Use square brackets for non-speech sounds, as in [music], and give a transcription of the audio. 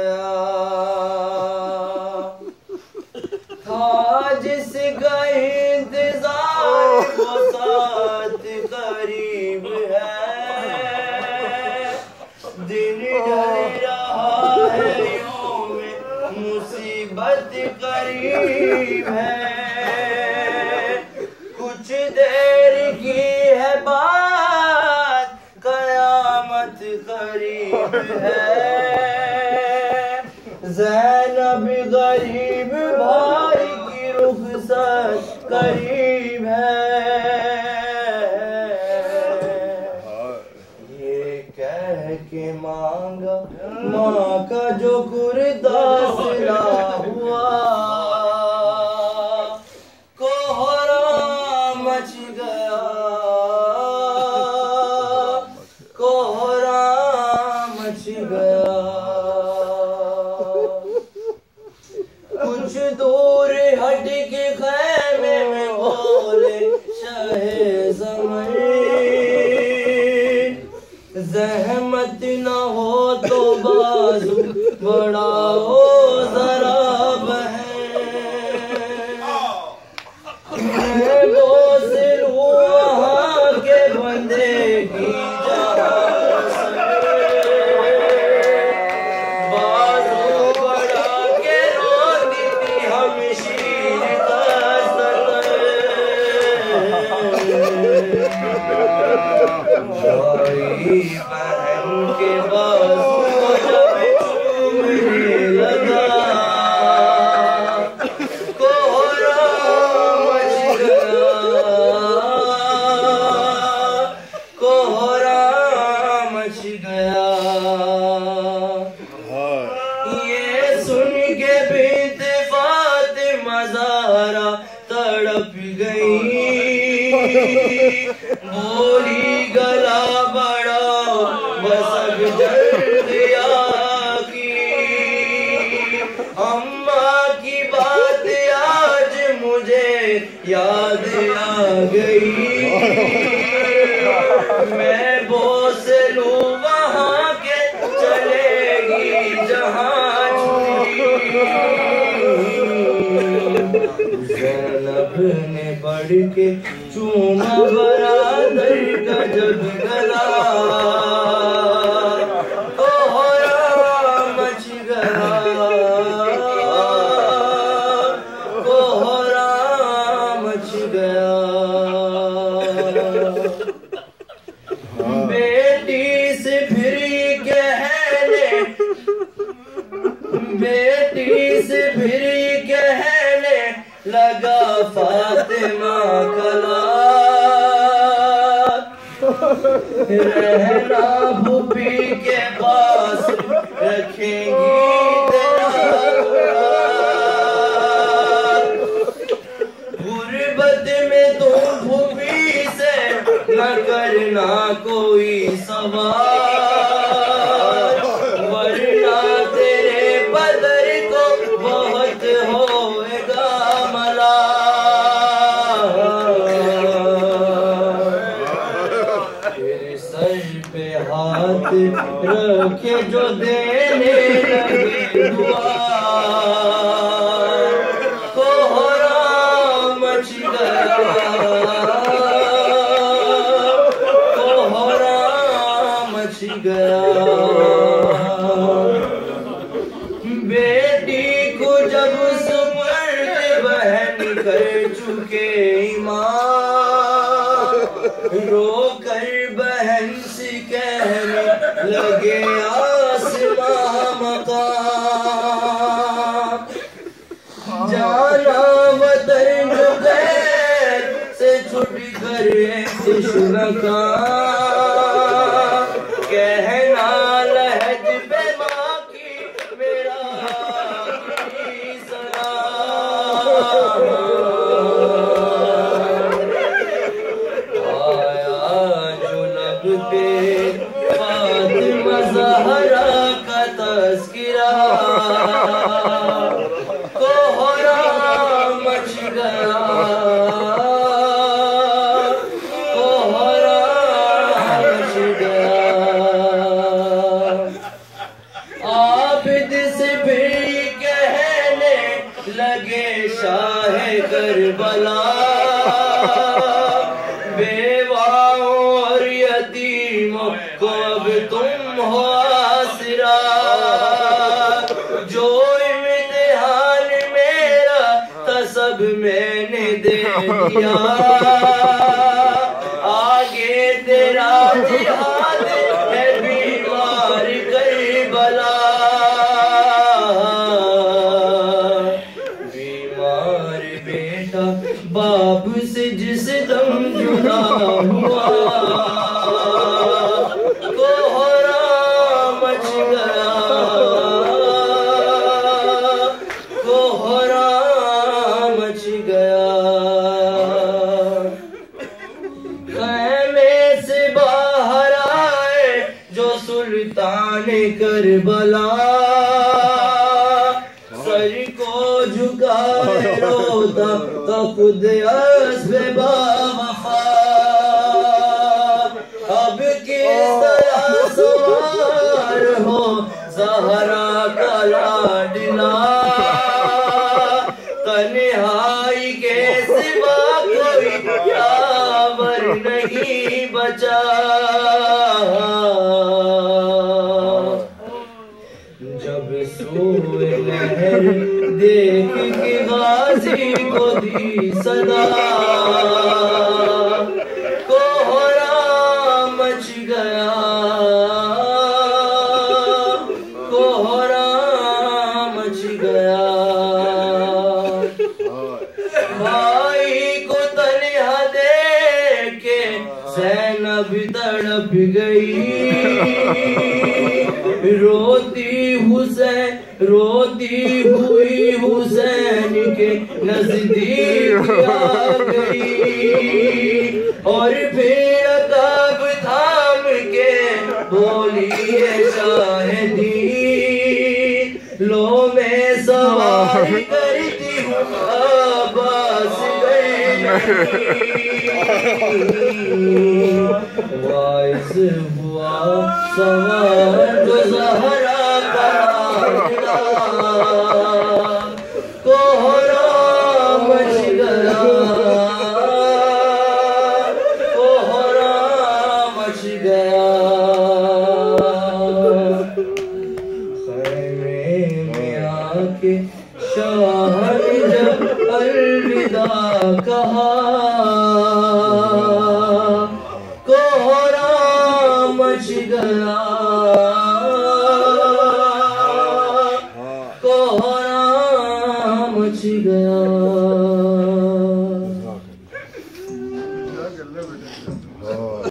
गया था जिसका इंतज़ार वो साथ करीब है। दिन ढल रहा है यूँ में मुसीबत करीब है। कुछ देर की है बात कयामत करीब है। जैनब गरीब भाई की रुखसत करीब जहमत न हो तो बाजू बढ़ाओ जरा मैं [laughs] अम्मा की बात आज मुझे याद आ गई। मैं बोस लूँ वहाँ के चलेगी जहाँ जैनब ने बढ़ के चूमा बरादर का जब गला। रहना भूपी के पास रखेंगी गुर्बत में तो भूपी से न करना कोई सवाल। पे हाथ रखे जो देने लगे दुआ कोहरा मच गया कोहरा मच गया 背中 लगे शाह करबला। बेवाओं और को अब तुम हो आसरा। जो इम्तिहान मेरा था सब मैंने दे दिया। आगे तेरा जिहाद जुदा हुआ कोहरा मच गया। कोहरा मच गया से बाहर आए जो सुल्तान करबला सर को झुकाए रोता खुद नहीं बचा। जब सोए लहर देख के गाजी को दी सदा। रोती हुसैन रोती हुई हुसैन के नज़दीक आ गई। Oh,